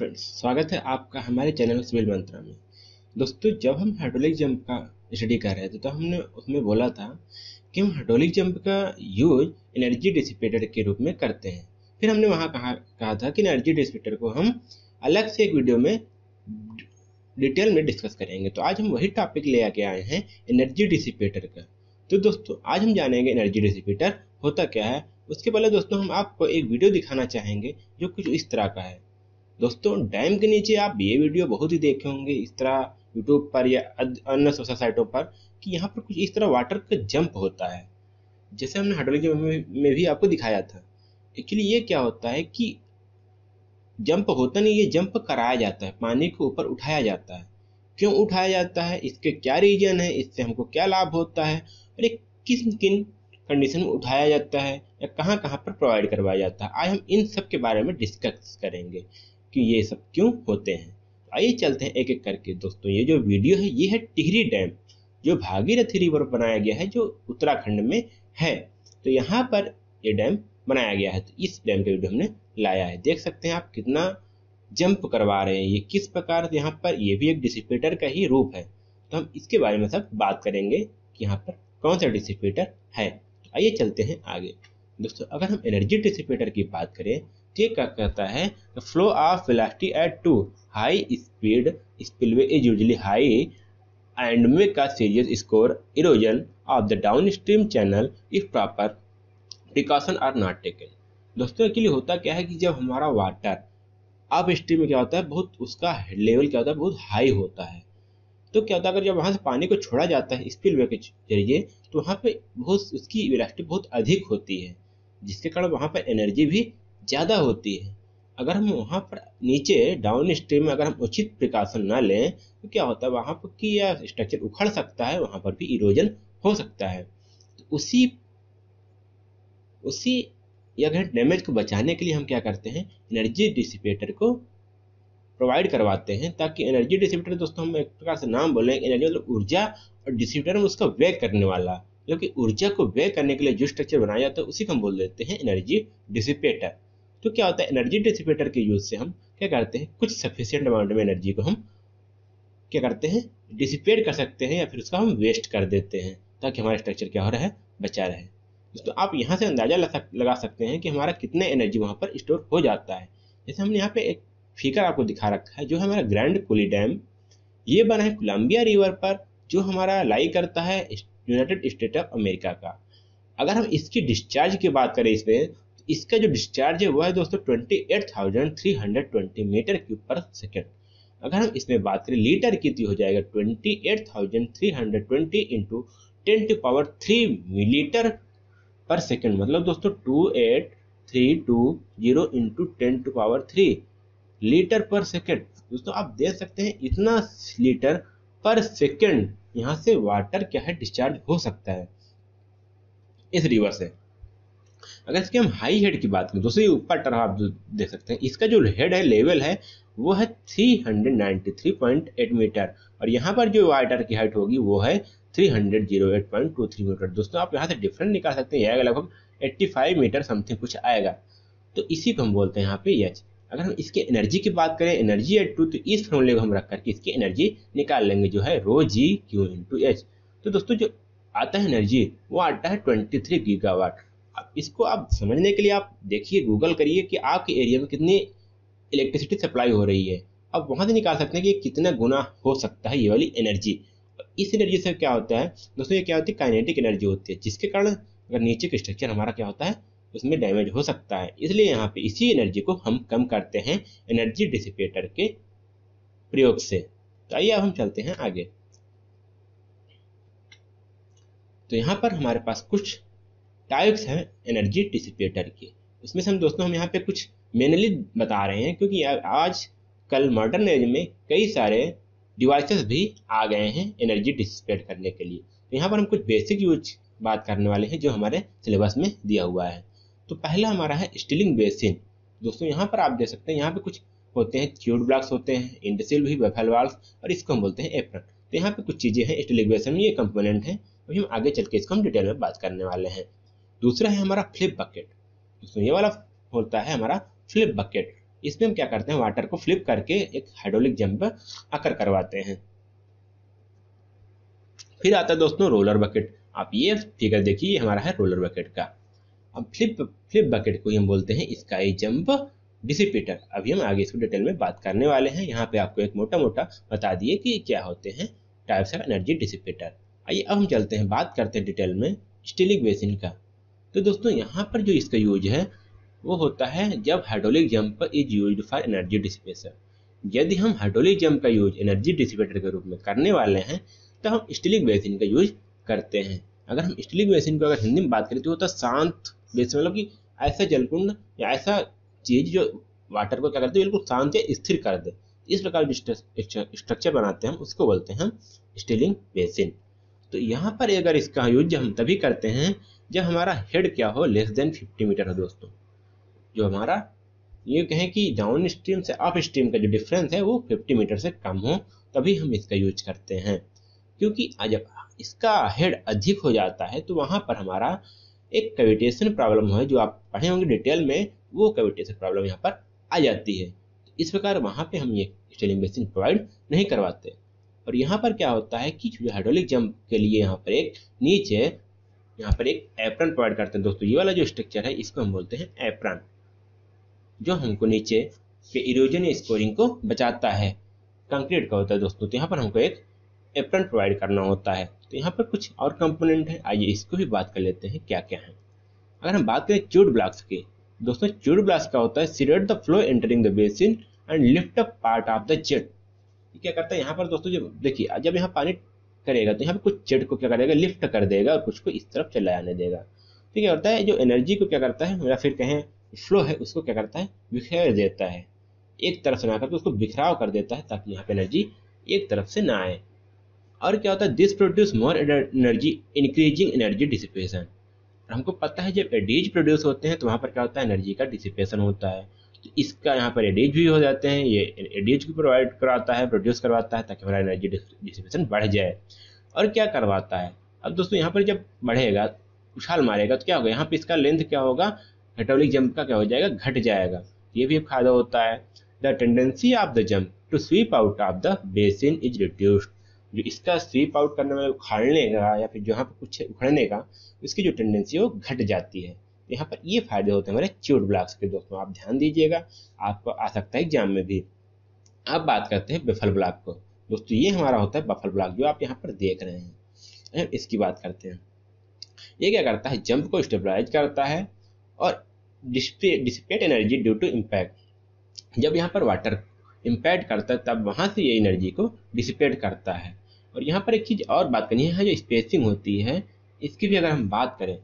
Friends स्वागत है आपका हमारे चैनल सिविल मंत्रा में। दोस्तों, जब हम हाइड्रोलिक जंप का स्टडी कर रहे थे तो हमने उसमें बोला था कि हम हाइड्रोलिक जंप का यूज़ एनर्जी डिसिपेटर के रूप में करते हैं। फिर हमने वहाँ कहा कहा था कि एनर्जी डिसिपेटर को हम अलग से एक वीडियो में डिटेल में डिस्कस करेंगे। तो आज हम वही टॉपिक ले आके आए हैं एनर्जी डिसिपेटर का। तो दोस्तों, आज हम जानेंगे एनर्जी डिसिपेटर होता क्या है। उसके पहले दोस्तों, हम आपको एक वीडियो दिखाना चाहेंगे, जो कुछ इस तरह का है। दोस्तों, डैम के नीचे आप ये वीडियो बहुत ही देखे होंगे, इस तरह यूट्यूब पर या अन्य सोशल साइटों पर, कि यहाँ पर कुछ इस तरह वाटर का जंप होता है। जैसे हमने हाइड्रोलिक में भी आपको दिखाया था। एक्चुअली ये क्या होता है कि जंप होता नहीं, ये जंप कराया जाता है, पानी को ऊपर उठाया जाता है। क्यों उठाया जाता है? इसके क्या रीजन है? इससे हमको क्या लाभ होता है? और एक किस, किन कंडीशन में उठाया जाता है? या कहाँ कहाँ पर प्रोवाइड करवाया जाता है? आज हम इन सब के बारे में डिस्कस करेंगे। कि ये सब क्यों होते हैं? आइए चलते हैं एक एक करके। दोस्तों, ये जो वीडियो है, ये है टिहरी डैम, जो भागीरथी रिवर बनाया गया है, जो उत्तराखंड में है। तो यहाँ पर ये डैम बनाया गया है। तो इस डैम के वीडियो हमने लाया है। देख सकते हैं आप कितना जंप करवा रहे हैं। ये किस प्रकार यहाँ पर, ये भी एक डिसिपेटर का ही रूप है। तो हम इसके बारे में सब बात करेंगे कि यहाँ पर कौन सा डिसिपेटर है। आइए चलते हैं आगे। दोस्तों, अगर हम एनर्जी डिसिपेटर की बात करें ये क्या कहता है? Flow of velocity at to high speed spillway is usually high and make a serious score erosion of the downstream channel if proper precaution are not taken. दोस्तों के लिए होता क्या है कि जब हमारा वाटर अप स्ट्रीम में क्या होता है, बहुत उसका लेवल क्या होता है, बहुत हाई होता है। तो क्या होता है, अगर जब वहाँ से पानी को छोड़ा जाता है स्पिल वे के ज़रिए तो वहाँ पे बहुत उसकी वेलोसिटी बहुत अधिक होती है, जिसके कारण वहाँ पर एनर्जी भी ज़्यादा होती है। अगर हम वहाँ पर नीचे डाउन स्ट्रीम में अगर हम उचित प्रिकॉशन ना लें तो क्या होता है, वहाँ पर कि यह स्ट्रक्चर उखड़ सकता है, वहाँ पर भी इरोजन हो सकता है। तो उसी उसी अगर डैमेज को बचाने के लिए हम क्या करते हैं एनर्जी डिसिपेटर को प्रोवाइड करवाते हैं, ताकि एनर्जी डिसिपेटर दोस्तों हम एक प्रकार से नाम बोले एनर्जी मतलब ऊर्जा और डिसिपेटर में उसका व्यय करने वाला क्योंकि ऊर्जा को व्यय करने के लिए जो स्ट्रक्चर बनाया जाता है, उसी को हम बोल देते हैं एनर्जी डिसिपेटर तो क्या होता है एनर्जी डिसिपेटर के यूज़ से हम क्या करते हैं, कुछ सफिशियंट अमाउंट में एनर्जी को हम क्या करते हैं डिसिपेट कर सकते हैं या फिर उसका हम वेस्ट कर देते हैं, ताकि हमारा स्ट्रक्चर क्या हो रहा है, बचा रहे। दोस्तों, आप यहाँ से अंदाज़ा लगा सकते हैं कि हमारा कितने एनर्जी वहाँ पर स्टोर हो जाता है। जैसे हमने यहाँ पे एक फिगर आपको दिखा रखा है, जो है हमारा ग्रैंड कुली डैम ये बना है कोलंबिया रिवर पर, जो हमारा लाई करता है यूनाइटेड स्टेट ऑफ़ अमेरिका का। अगर हम इसकी डिस्चार्ज की बात करें इसमें इसका जो डिस्चार्ज है, वो है दोस्तों twenty eight thousand three hundred twenty meter cube per second अगर हम इसमें बात करें, लीटर की तो हो जाएगा twenty eight thousand three hundred twenty into ten to power three litre per second मतलब दोस्तों two eight three two zero into ten to power three litre per second दोस्तों आप देख सकते हैं इतना लीटर पर सेकेंड यहाँ से वाटर क्या है डिस्चार्ज हो सकता है। इस रिवर से। अगर इसके हम हाई हेड की बात करें दोस्तों ये ऊपर तरह आप देख सकते हैं, इसका जो हेड है लेवल है, वो है 393.8 मीटर और यहाँ पर जो वाइटर की हाइट होगी, वो है 308.23 मीटर दोस्तों, आप यहाँ से डिफरेंट निकाल सकते हैं आएगा लगभग 85 मीटर समथिंग कुछ आएगा। तो इसी को हम बोलते हैं यहाँ पे एच अगर हम इसके एनर्जी की बात करें एनर्जी एट टू तो इस फॉर्मूले को हम रख करके इसकी एनर्जी निकाल लेंगे, जो है rho g Q into H तो दोस्तों, जो आता है एनर्जी वो आता है ट्वेंटी थ्री गीगावाट इसको आप समझने के लिए आप देखिए गूगल करिए कि आपके एरिया में कितनी इलेक्ट्रिसिटी सप्लाई हो रही है। अब वहाँ से निकाल सकते हैं कि कितना गुना हो सकता है ये वाली एनर्जी इस एनर्जी से क्या होता है? दोस्तों, ये क्या होती है? काइनेटिक एनर्जी होती है, जिसके कारण अगर नीचे का स्ट्रक्चर हमारा क्या होता है? उसमें डैमेज हो सकता है। इसलिए यहाँ पे इसी एनर्जी को हम कम करते हैं एनर्जी डिसिपेटर के प्रयोग से। तो आइए अब हम चलते हैं आगे। तो यहाँ पर हमारे पास कुछ टाइप्स हैं एनर्जी डिसिपेटर के। उसमें से हम दोस्तों, हम यहाँ पे कुछ मेनली बता रहे हैं, क्योंकि आज कल मॉडर्न एज में कई सारे डिवाइसेस भी आ गए हैं एनर्जी डिसिपेट करने के लिए। तो यहाँ पर हम कुछ बेसिक यूज़ बात करने वाले हैं, जो हमारे सिलेबस में दिया हुआ है। तो पहला हमारा है स्टीलिंग बेसिन दोस्तों, यहाँ पर आप देख सकते हैं, यहाँ पे कुछ होते हैं ट्यूड ब्लॉक्स होते हैं इंडसिल भी वेफल वाल्व और इसको हम बोलते हैं एप्रन तो यहाँ पे कुछ चीज़ें हैं स्टीलिंग बेसिन ये कंपोनेंट है, अभी हम आगे चल के इसको हम डिटेल में बात करने वाले हैं। दूसरा है हमारा फ्लिप बकेट दोस्तों ये वाला होता है हमारा फ्लिप बकेट इसमें हम क्या करते हैं? वाटर को फ्लिप करके एक हाइड्रोलिक जंप आकर करवाते हैं। फिर आता है दोस्तों रोलर बकेट आप ये फिगर देखिए हमारा है रोलर बकेट का। अब फ्लिप फ्लिप बकेट को हम बोलते हैं स्काई जंप डिसिपेटर अभी हम आगे इसको डिटेल में बात करने वाले हैं। यहाँ पे आपको एक मोटा मोटा बता दिए कि क्या होते हैं। टाइप्स ऑफ़ एनर्जी डिसिपेटर आइए अब हम चलते हैं, बात करते हैं डिटेल में स्टीलिक बेसिन का। तो दोस्तों, यहाँ पर जो इसका यूज़ है, वो होता है जब hydraulic jump is use for energy dissipation यदि हम हाइड्रोलिक जंप का यूज़ एनर्जी डिसिपेटर के रूप में करने वाले हैं तो हम स्टीलिक बेसिन का यूज़ करते हैं। अगर हम स्टीलिक बेसिन को अगर हिंदी में बात करें तो होता है शांत बेसिन मतलब कि ऐसा जलकुंड या ऐसा चीज़ जो वाटर को क्या करते हैं, बिल्कुल शांत या स्थिर कर दे। इस प्रकार जो स्ट्रक्चर बनाते हैं उसको बोलते हैं स्टीलिंग बेसिन तो यहाँ पर अगर इसका यूज़ हम तभी करते हैं जब हमारा हेड क्या हो लेस देन 50 मीटर हो दोस्तों, जो हमारा, ये कहें कि डाउन स्ट्रीम से अप स्ट्रीम का जो डिफरेंस है, वो 50 मीटर से कम हो, तभी हम इसका यूज़ करते हैं। क्योंकि जब इसका हेड अधिक हो जाता है तो वहाँ पर हमारा एक कैविटेशन प्रॉब्लम है, जो आप पढ़े होंगे डिटेल में, वो कैविटेशन प्रॉब्लम यहाँ पर आ जाती है। तो इस प्रकार वहाँ पे हम ये स्टेलिंग बेसिन प्रोवाइड नहीं करवाते। और यहाँ पर क्या होता है कि हाइड्रोलिक जंप के लिए यहाँ पर एक नीचे यहाँ पर एक एप्रन प्रोवाइड करते हैं दोस्तों। ये वाला जो स्ट्रक्चर है, इसको हम बोलते हैं एप्रन जो हमको नीचे के इरोजन स्कोरिंग को बचाता है। कंक्रीट का होता है दोस्तों तो यहाँ पर हमको एक एप्रन प्रोवाइड करना होता है। तो यहाँ पर कुछ और कंपोनेंट है। आइए इसको भी बात कर लेते हैं क्या क्या है। अगर हम बात करें चूड ब्लॉक्स की, दोस्तों चूड ब्लॉक्स का होता है serrate the flow entering the basin and lift up part of the jet क्या करता है? यहाँ पर दोस्तों जो देखिए, जब यहाँ पानी करेगा तो यहाँ पे कुछ जेट को क्या करेगा, लिफ्ट कर देगा और कुछ को इस तरफ़ चला आने देगा। तो क्या होता है जो एनर्जी को क्या करता है या फिर कहें, फ्लो है, उसको क्या करता है, बिखेर देता है। एक तरफ़ से ना करके उसको बिखराव कर देता है, ताकि यहाँ पे एनर्जी एक तरफ़ से ना आए। और क्या होता है this produce more energy increasing energy dissipation हमको पता है जब एडीज प्रोड्यूस होते हैं तो वहाँ पर क्या होता है एनर्जी का डिसिपेशन होता है। तो इसका यहाँ पर एडीज भी हो जाते हैं, ये एडीज को प्रोवाइड कराता है प्रोड्यूस करवाता है ताकि हमारा एनर्जी डिसिपेशन बढ़ जाए। और क्या करवाता है? अब दोस्तों, यहाँ पर जब बढ़ेगा, उछाल मारेगा तो क्या होगा? यहाँ पर इसका लेंथ क्या होगा? हाइड्रोलिक जंप का क्या हो जाएगा? घट जाएगा। ये भी एक फ़ायदा होता है। The tendency of the jump to sweep out of the basin is reduced जो इसका स्वीप आउट करने में उखाड़ने का या फिर जहाँ पर कुछ उखड़ने का, इसकी जो टेंडेंसी है वो घट जाती है। यहाँ पर ये फ़ायदे होते हैं हमारे च्यूड ब्लॉक्स के दोस्तों, आप ध्यान दीजिएगा, आपको आ सकता है एग्ज़ाम में भी। अब बात करते हैं बफल ब्लॉक को। दोस्तों, ये हमारा होता है बफल ब्लॉक जो आप यहाँ पर देख रहे हैं। इसकी बात करते हैं, ये क्या करता है जंप को स्टेबलाइज करता है और dissipate energy due to impact जब यहाँ पर वाटर इम्पैक्ट करता है, तब वहाँ से ये एनर्जी को डिसिपेट करता है। और यहाँ पर एक चीज़ और बात करनी है जो स्पेसिंग होती है, इसकी भी अगर हम बात करें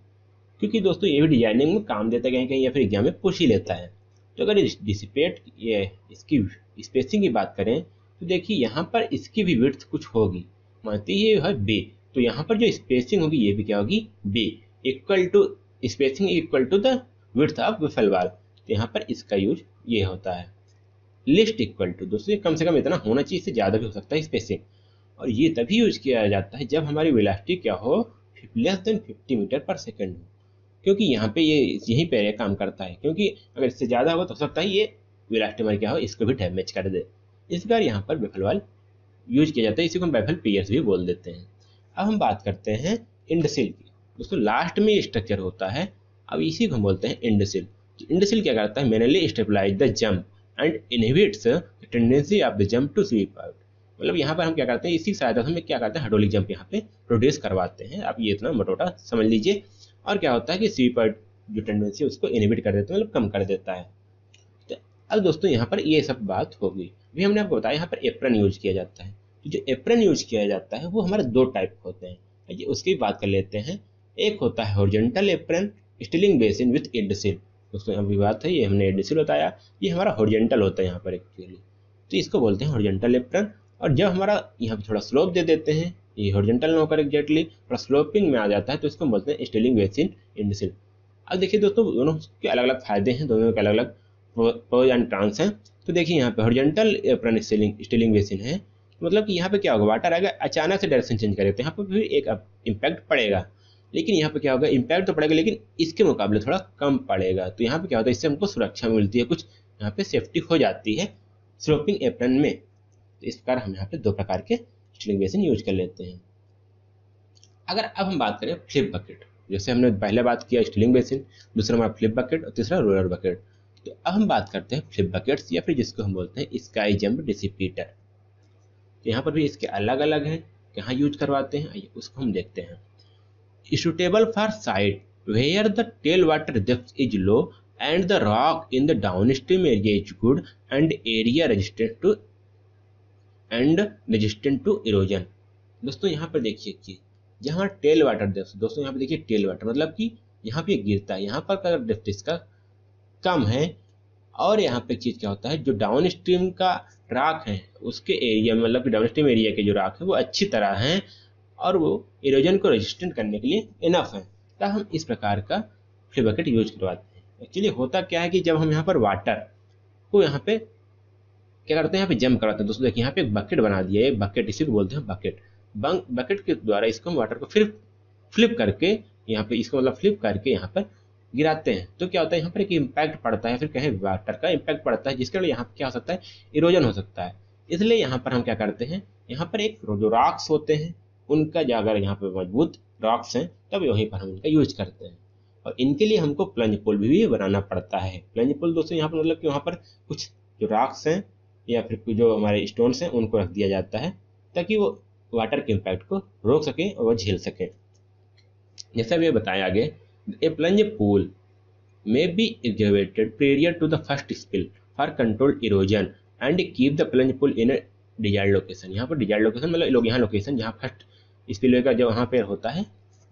क्योंकि दोस्तों ये भी डिज़ाइनिंग में काम देता है कहीं कहीं या फिर एग्ज़ाम में पूछ ही लेता है। तो अगर डिसिपेट ये इसकी स्पेसिंग की बात करें तो देखिए यहाँ पर इसकी भी विर्थ कुछ होगी। मानते है बे तो यहाँ पर जो स्पेसिंग होगी ये भी क्या होगी? Be equal to spacing equal to the width of विफल तो यहाँ पर इसका यूज़ ये होता है। लिस्ट इक्वल टू दोस्तों कम से कम इतना होना चाहिए, इससे ज़्यादा भी हो सकता है स्पेसिंग और ये तभी यूज़ किया जाता है जब हमारी वेलास्टिक क्या हो? Less than fifty meter per second हो। क्योंकि यहाँ पे ये, यहीं पे काम करता है। क्योंकि अगर इससे ज़्यादा होगा तो हो सकता है ये विलास्टमर क्या हो, इसको भी डैमेज कर दे। इस बार यहाँ पर बेफल वाल यूज़ किया जाता है। इसी को हम बेफल पीएस भी बोल देते हैं। अब हम बात करते हैं इंडसिल की। दोस्तों लास्ट में ये स्ट्रक्चर होता है। अब इसी को हम बोलते हैं इंडसिल तो इंडसिल क्या करता है? Mainly stabilize the jump and inhibits tendency of the jump to sweep out मतलब यहाँ पर हम क्या करते हैं? इसी सहायता से हम क्या करते हैं? हाइड्रोलिक जंप यहाँ पे प्रोड्यूस करवाते हैं। आप ये इतना मोटोटा समझ लीजिए। और क्या होता है कि सी पर जो टेंडेंसी है उसको इनिबिट कर देता है मतलब कम कर देता है। तो अब दोस्तों यहाँ पर ये सब बात होगी। अभी हमने आपको बताया यहाँ पर एप्रन यूज़ किया जाता है। तो जो एप्रन यूज़ किया जाता है, वो हमारे दो टाइप होते हैं। उसकी बात कर लेते हैं। एक होता है horizontal apron stilling basin with end sill दोस्तों अभी बात है, ये हमने एडसिल बताया। ये हमारा हॉर्जेंटल होता है यहाँ पर एक्चुअली तो इसको बोलते हैं हॉर्जेंटल एप्रन और जब हमारा यहाँ पर थोड़ा स्लोप दे देते हैं ये हॉरिजेंटल ना होकर एग्जैक्टली थोड़ा स्लोपिंग में आ जाता है तो इसको बोलते हैं स्टेलिंग वेसिन इंडसिल अब देखिए दोस्तों, दोनों के अलग अलग फ़ायदे हैं, दोनों के अलग अलग प्रोज एंड ट्रांस हैं। तो देखिए यहाँ पे हॉरिजेंटल अपना स्टेलिंग स्टेलिंग वेसिन है। मतलब कि यहाँ पे क्या होगा वाटर आएगा, अचानक से डायरेक्शन चेंज करें तो यहाँ पर भी एक इम्पैक्ट पड़ेगा। लेकिन यहाँ पे क्या होगा इम्पैक्ट तो पड़ेगा, लेकिन इसके मुकाबले थोड़ा कम पड़ेगा। तो यहाँ पे क्या होता है, इससे हमको सुरक्षा मिलती है, कुछ यहाँ पे सेफ्टी हो जाती है स्लोपिंग एप्रन में। तो इस प्रकार हम यहाँ पे दो प्रकार के स्टिलिंग बेसिन यूज़ कर लेते हैं। अगर अब हम बात करें फ्लिप बकेट जैसे हमने पहले बात किया स्टिलिंग बेसिन दूसरा हमारा फ्लिप बकेट और तीसरा रोलर बकेट तो अब हम बात करते हैं फ्लिप बकेट्स या फिर जिसको हम बोलते हैं स्काई जंप डिसिपीटर तो यहाँ पर भी इसके अलग अलग हैं, कहाँ यूज़ करवाते हैं उसको हम देखते हैं। Suitable for site where the tailwater depth is low and the rock in the downstream area is good and area resistant to and resistant to erosion. दोस्तों, यहाँ पर देखिए कि जहाँ टेल वाटर डेप्थ दोस्तों, यहाँ पे देखिए टेल वाटर मतलब कि यहाँ पे गिरता है। यहाँ पर अगर डेप्थ इसका कम है, और यहाँ पे चीज़ क्या होता है, जो डाउन स्ट्रीम का राख है, उसके एरिया मतलब कि डाउन स्ट्रीम एरिया के जो राख है, वो अच्छी तरह हैं, और वो इरोजन को रेजिस्टेंट करने के लिए इनफ है। तब हम इस प्रकार का फ्ली यूज़ करवाते हैं। एक्चुअली होता क्या है कि जब हम यहाँ पर वाटर को यहाँ पे क्या करते हैं, यहाँ पे जम करवाते हैं। दोस्तों, देखिए, यहाँ पे एक बकेट बना दिया है। बकेट इसी को बोलते हैं बकेट बकेट के द्वारा इसको हम वाटर को फिर फ्लिप करके, यहाँ पे इसको मतलब फ्लिप करके यहाँ पर गिराते हैं। तो क्या होता है, यहाँ पर एक इम्पैक्ट पड़ता है फिर कहें वाटर का इम्पैक्ट पड़ता है, जिसके लिए यहाँ क्या हो सकता है इरोजन हो सकता है। इसलिए यहाँ पर हम क्या करते हैं, यहाँ पर एक जो रॉक्स होते हैं, उनका जो अगर यहाँ पे मज़बूत रॉक्स हैं, तब वहीं पर हम इनका यूज़ करते हैं। और इनके लिए हमको प्लंज पुल भी बनाना पड़ता है। प्लंज पुल दोस्तों, यहाँ पर मतलब कि वहाँ पर कुछ जो रॉक्स हैं या फिर जो हमारे स्टोन्स हैं, उनको रख दिया जाता है, ताकि वो वाटर के इम्पैक्ट को रोक सके और वो झेल सके। जैसा अभी बताया आगे a plunge pool may be activated prior to the first spill for control erosion and keep the plunge pool in desire location यहाँ पर डिज़ायर लोकेशन मतलब लोग यहाँ लोकेशन जहाँ फ़र्स्ट स्पिलवे का जो वहाँ पर होता है,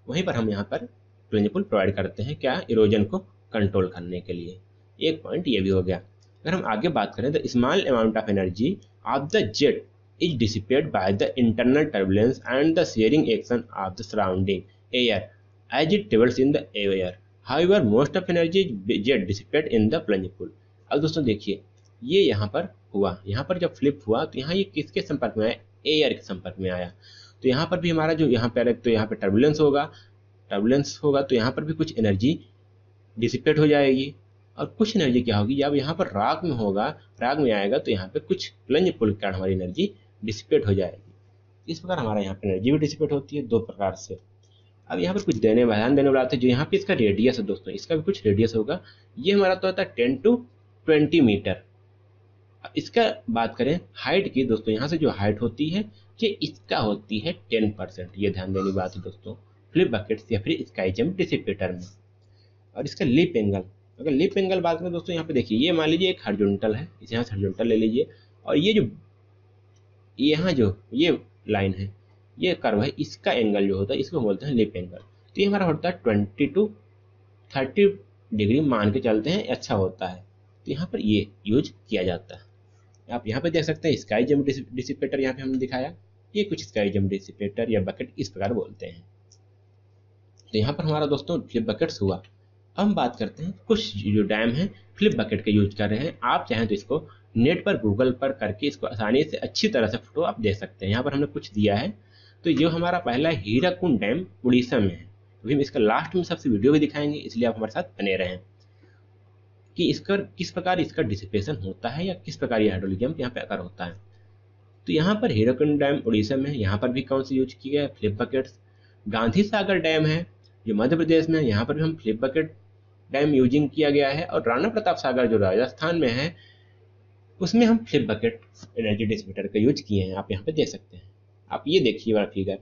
वहीं पर हम यहाँ पर प्रिंसिपल प्रोवाइड करते हैं क्या? इरोजन को कंट्रोल करने के लिए। एक पॉइंट ये भी हो गया। अगर हम आगे बात करें तो small amount of energy of the jet is dissipate by the internal turbulence and the shearing action of the surrounding air as it travels in the air however most of energy jet dissipate in the pool अब दोस्तों देखिए, ये यहाँ पर हुआ। यहाँ पर जब फ्लिप हुआ तो यहाँ ये किसके संपर्क में आया? एयर के संपर्क में आया। तो यहाँ पर भी हमारा जो यहाँ पर तो यहाँ पर टर्बुलेंस होगा। टर्बुलेंस होगा तो यहाँ पर भी कुछ एनर्जी डिसिपेट हो जाएगी। और कुछ एनर्जी क्या होगी? जब यहाँ पर राग में होगा, राग में आएगा तो यहाँ पे कुछ प्लंज पुल के कारण हमारी एनर्जी डिसिपेट हो जाएगी। इस प्रकार हमारा यहाँ पर एनर्जी भी डिसिपेट होती है दो प्रकार से। अब यहाँ पर कुछ देने, ध्यान देने वाला है जो यहाँ पे इसका रेडियस है दोस्तों, इसका भी कुछ रेडियस होगा। ये हमारा तो होता है टेन टू ट्वेंटी मीटर इसका बात करें हाइट की, दोस्तों, यहाँ से जो हाइट होती है कि इसका होती है टेन परसेंट ये ध्यान देने की बात है दोस्तों फ्लिप बकेट्स या फिर स्काई जम्प डिसिपेटर में। और इसका लिप एंगल अगर लिप एंगल बात करें दोस्तों, यहाँ पे देखिए, ये मान लीजिए एक हर्जुंटल है, इस यहाँ से ले लीजिए, और ये जो, यहाँ जो, ये लाइन है, ये कर्व है, इसका एंगल जो होता है, इसको बोलते हैं लिप एंगल तो ये हमारा होता है ट्वेंटी टू थर्टी डिग्री मान के चलते हैं अच्छा होता है। तो यहाँ पर ये यूज़ किया जाता है। आप यहाँ पे देख सकते हैं स्काई जम डिसिपेटर यहाँ पे हमने दिखाया। ये कुछ स्काई जम डिसिपेटर या बकेट इस प्रकार बोलते हैं। तो यहाँ पर हमारा दोस्तों फ्लिप बकेट्स हुआ। हम बात करते हैं कुछ जो डैम है फ्लिप बकेट के यूज़ कर रहे हैं। आप चाहें तो इसको नेट पर गूगल पर करके इसको आसानी से अच्छी तरह से फ़ोटो आप देख सकते हैं। यहाँ पर हमने कुछ दिया है। तो ये हमारा पहला हीराकुंड डैम उड़ीसा में है। अभी हम इसका लास्ट में सबसे वीडियो भी दिखाएँगे, इसलिए आप हमारे साथ बने रहें। कि इसका, किस प्रकार इसका डिसिपेशन होता है या किस प्रकार ये हाइड्रोलिक यहाँ पे अगर होता है। तो यहाँ पर हीरोकन डैम उड़ीसा में यहाँ पर भी कौन सी यूज़ किया है? Flip buckets Gandhi Sagar dam है, जो मध्य प्रदेश में यहाँ पर भी हम फ्लिप बकेट डैम यूजिंग किया गया है और राणा प्रताप सागर जो राजस्थान में है, उसमें हम फ्लिप बकेट एनर्जी डिस्ट्रीब्यूटर का यूज़ किए हैं, आप यहाँ पे देख सकते हैं। आप ये देखिए वाला फिगर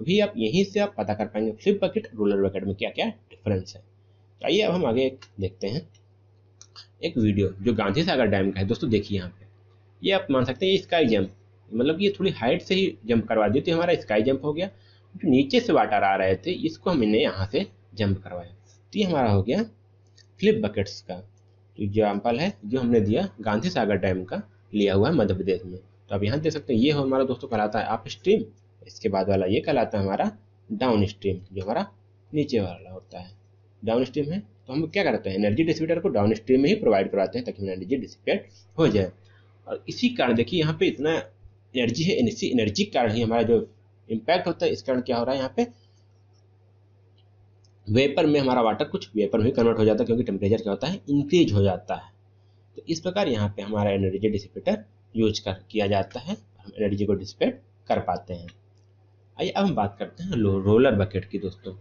अभी आप यहीं से आप पता कर पाएँगे फ्लिप बकेट रूलर बकेट में क्या क्या डिफरेंस है। तो आइए अब हम आगे एक देखते हैं। एक वीडियो जो गांधी सागर डैम का है, दोस्तों देखिए यहाँ पे। ये आप मान सकते हैं स्काई जंप मतलब ये थोड़ी हाइट से ही जंप करवा दी तो हमारा स्काई जंप हो गया। जो नीचे से वाटर आ रहे थे, इसको हमने यहाँ से जंप करवाया। तो ये हमारा हो गया फ्लिप बकेट्स का। तो एग्ज़ाम्पल है, जो हमने दिया गांधी सागर डैम का, लिया हुआ है मध्य प्रदेश में। तो आप यहाँ देख सकते हैं, ये हमारा दोस्तों कहलाता है अप स्ट्रीम इसके बाद वाला ये कहलाता है हमारा डाउन स्ट्रीम जो हमारा नीचे वाला होता है। डाउन स्ट्रीम है तो हम क्या करते हैं एनर्जी डिसिपेटर को डाउन स्ट्रीम में ही प्रोवाइड करवाते हैं, ताकि एनर्जी डिसिपेट हो जाए। और इसी कारण देखिए, यहाँ पे इतना एनर्जी है, इसी एनर्जी कारण ही हमारा जो इम्पैक्ट होता है, इस कारण क्या हो रहा है, यहाँ पे वेपर में हमारा वाटर कुछ वेपर में कन्वर्ट हो जाता है, क्योंकि टेम्परेचर क्या होता है? इंक्रीज हो जाता है। तो इस प्रकार यहाँ पे हमारा एनर्जी डिसिपेटर यूज़ कर, किया जाता है, हम एनर्जी को डिसिपेट कर पाते हैं। आइए अब हम बात करते हैं रोलर बकेट की दोस्तों।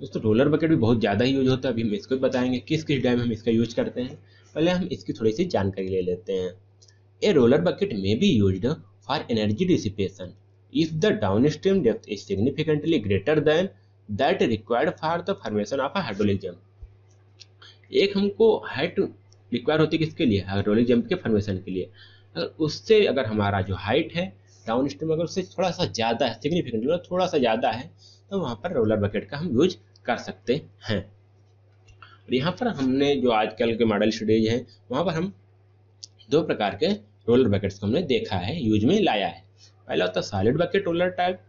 दोस्तों रोलर बकेट भी बहुत ज़्यादा यूज़ होता है, अभी हम इसको बताएँगे, किस किस डैम हम इसका यूज़ करते हैं। पहले हम इसकी थोड़ी सी जानकारी ले लेते हैं। ए रोलर बकेट में be use for energy dissipation if the downstream depth is significantly greater than that required for the formation of hydraulic jump एक हमको हाइट रिक्वायर होती है किसके लिए? हाइड्रोलिक जंप के फॉर्मेशन के लिए। अगर उससे अगर हमारा जो हाइट है डाउन स्ट्रीम अगर उससे थोड़ा सा ज़्यादा है सिग्निफिकेंट मतलब थोड़ा सा ज़्यादा है तो वहाँ पर रोलर बकेट का हम यूज़ कर सकते हैं। और यहाँ पर हमने जो आजकल के मॉडल स्टडीज़ हैं, वहाँ पर हम दो प्रकार के रोलर बकेट्स को हमने देखा है यूज़ में लाया है। पहला होता है सॉलिड बकेट रोलर टाइप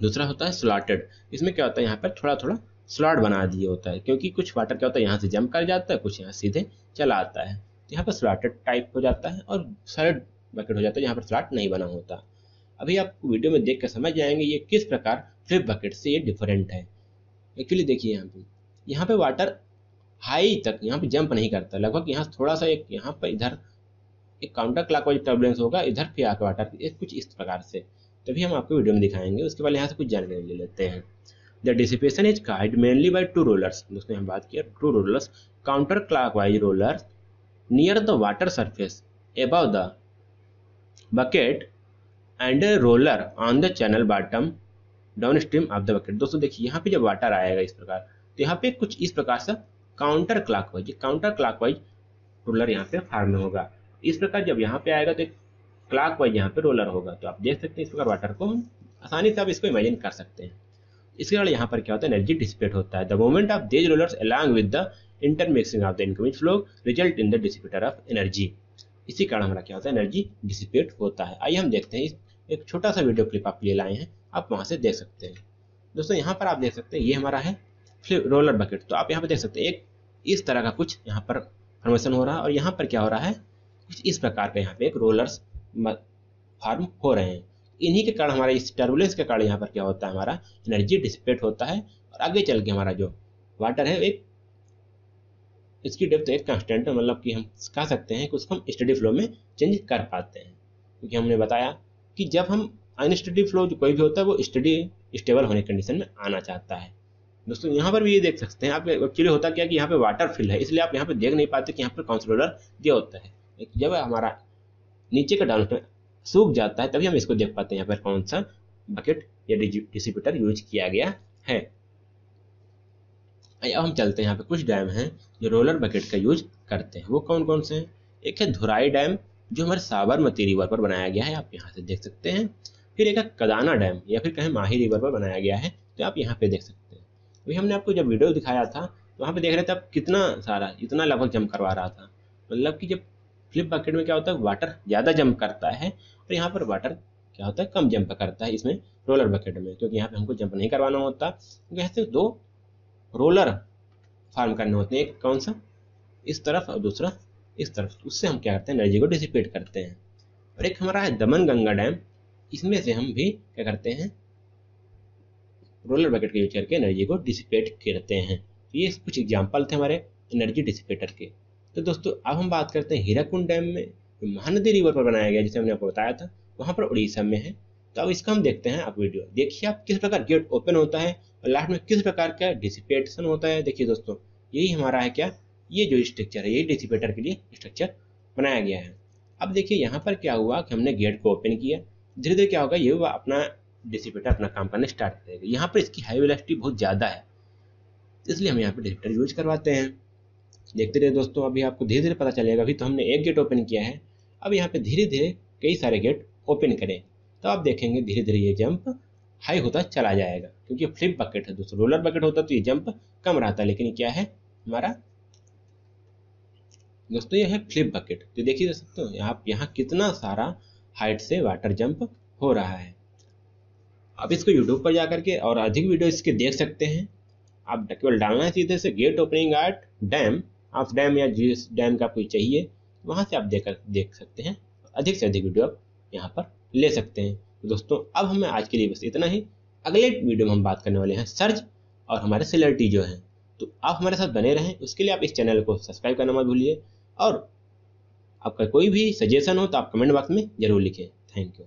दूसरा होता है स्लॉटेड इसमें क्या होता है? यहाँ पर थोड़ा थोड़ा स्लॉट बना दिए होता है, क्योंकि कुछ वाटर क्या होता है? यहाँ से जंप कर जाता है, कुछ यहाँ सीधे चला आता है। यहाँ पर स्लॉटेड टाइप हो जाता है और सॉलिड बकेट हो जाता है यहाँ पर स्लॉट नहीं बना होता। अभी आप वीडियो में देख कर समझ जाएँगे ये किस प्रकार फ्लिप बकेट से ये डिफरेंट है। एक्चुअली देखिए यहाँ पे यहाँ पे वाटर हाई तक यहाँ पे जंप नहीं करता। लगभग यहाँ थोड़ा सा एक, यहाँ पर इधर एक काउंटर क्लॉकवाइज टर्बुलेंस होगा, इधर फिर आकर वाटर कुछ इस प्रकार से। तभी हम आपको वीडियो में दिखाएँगे। उसके बाद यहाँ से कुछ जानकारी ले लेते हैं। The dissipation is guide mainly by two rollers दोस्तों हम बात किया two rollers counter clockwise rollers near the water surface above the bucket and roller on the channel bottom downstream of the bucket दोस्तों, देखिए, यहाँ पे जब वाटर आएगा इस प्रकार तो यहाँ पे कुछ इस प्रकार से counter clockwise counter clockwise roller यहाँ पे फार्म होगा। इस प्रकार जब यहाँ पे आएगा तो क्लॉक वाइज यहाँ पे रोलर होगा। तो आप देख सकते हैं इस प्रकार वाटर को आसानी से आप इसको इमेजिन कर सकते हैं। इसके कारण यहाँ पर क्या होता है? एनर्जी डिसिपेट होता है। The moment of these rollers along with the intermixing of the incoming flow result in the dissipater of energy इसी कारण हमारा क्या होता है? एनर्जी डिसिपेट होता है। आइए हम देखते हैं। एक छोटा सा वीडियो क्लिप आप ले लाए हैं। आप वहाँ से देख सकते हैं। दोस्तों, यहाँ पर आप देख सकते हैं, ये हमारा है रोलर बकेट तो आप यहाँ पर देख सकते हैं, एक इस तरह का कुछ यहाँ पर फॉर्मेशन हो रहा है और यहाँ पर क्या हो रहा है? कुछ इस प्रकार का यहाँ पे एक रोलर्स फार्म हो रहे हैं। इन्हीं के कारण हमारा इस टर्बुलेंस के कारण यहाँ पर क्या होता है? हमारा एनर्जी डिसिपेट होता है और आगे चल के हमारा जो वाटर है एक इसकी डेप्थ एक कांस्टेंट है मतलब कि हम कह सकते हैं कि उसको हम स्टडी फ्लो में चेंज कर पाते हैं। क्योंकि हमने बताया कि जब हम अनस्टडी फ्लो जो कोई भी होता है, वो स्टडी स्टेबल होने कंडीशन में आना चाहता है। दोस्तों, यहाँ पर भी ये देख सकते हैं, आप एक्चुअली होता क्या कि यहाँ पे वाटर फिल है, इसलिए आप यहाँ पे देख नहीं पाते कि यहाँ पर काउंसलर दिया होता है। जब हमारा नीचे का डाउन सूख जाता है, तभी हम इसको देख पाते हैं। यहाँ पर कौन सा बकेट या डिसिपिटर यूज़ किया गया है। अब हम चलते हैं। यहाँ पे कुछ डैम हैं जो रोलर बकेट का यूज़ करते हैं। वो कौन कौन से हैं? एक है धुराई डैम जो हमारे साबरमती रिवर पर बनाया गया है। आप यहाँ से देख सकते हैं। फिर एक है कदाना डैम या फिर कहें माही रिवर पर बनाया गया है। तो आप यहाँ पे देख सकते हैं। अभी हमने आपको जब वीडियो दिखाया था तो वहाँ पे देख रहे थे आप कितना सारा, इतना लगभग जम करवा रहा था। मतलब कि जब फ्लिप बकेट में क्या होता है? वाटर ज़्यादा जंप करता है और यहाँ पर वाटर क्या होता है? कम जंप करता है इसमें रोलर बकेट में, क्योंकि यहाँ पे हमको जंप नहीं करवाना होता। क्योंकि ऐसे दो रोलर फार्म करने होते हैं, एक कौन सा? इस तरफ़ और दूसरा इस तरफ़। उससे हम क्या करते हैं? एनर्जी को डिसिपेट करते हैं। और एक हमारा है दमन गंगा डैम इसमें से हम भी क्या करते हैं? रोलर बकेट के यूज़ करके एनर्जी को डिसिपेट करते हैं। तो ये कुछ एग्ज़ाम्पल थे हमारे एनर्जी डिसिपेटर के। तो दोस्तों, अब हम बात करते हैं हीराकुंड डैम में, जो महानदी रिवर पर बनाया गया, जिसे हमने आपको बताया था, वहाँ पर उड़ीसा में है। तो अब इसका हम देखते हैं आप वीडियो। देखिए आप किस प्रकार गेट ओपन होता है और लास्ट में किस प्रकार का डिसिपेशन होता है। देखिए दोस्तों, यही हमारा है क्या? ये जो स्ट्रक्चर है, यही डिसिपेटर के लिए स्ट्रक्चर बनाया गया है। अब देखिए यहाँ पर क्या हुआ कि हमने गेट को ओपन किया। धीरे धीरे क्या होगा, ये हुआ अपना डिसिपेटर अपना काम करना स्टार्ट करेगा। यहाँ पर इसकी हाई वेलोसिटी बहुत ज़्यादा है, इसलिए हम यहाँ पर डिसिपेटर यूज़ करवाते हैं। देखते रहे दोस्तों, अभी आपको धीरे धीरे पता चलेगा अभी तो हमने एक गेट ओपन किया है। अब यहाँ पे धीरे धीरे कई सारे गेट ओपन करें। तो आप देखेंगे धीरे धीरे ये जंप हाई होता चला जाएगा, क्योंकि फ्लिप बकेट है दोस्तों। रोलर बकेट होता तो ये जंप कम रहता, लेकिन क्या है? हमारा दोस्तों ये है फ्लिप बकेट तो देखिए दोस्तों यहाँ यहाँ कितना सारा हाइट से वाटर जंप हो रहा है। आप इसको यूट्यूब पर जाकर के और अधिक वीडियो इसके देख सकते हैं। आप केवल डालना है सीधे से गेट ओपनिंग एट डैम आप डैम या जिस डैम का कोई चाहिए, वहाँ से आप देख देख सकते हैं। अधिक से अधिक वीडियो आप यहाँ पर ले सकते हैं। तो दोस्तों, अब हमें आज के लिए बस इतना ही। अगले वीडियो में हम बात करने वाले हैं सर्च और हमारे सिलर्टी जो हैं। तो आप हमारे साथ बने रहें। उसके लिए आप इस चैनल को सब्सक्राइब करना मत भूलिए। और आपका कोई भी सजेशन हो तो आप कमेंट बॉक्स में ज़रूर लिखें। Thank you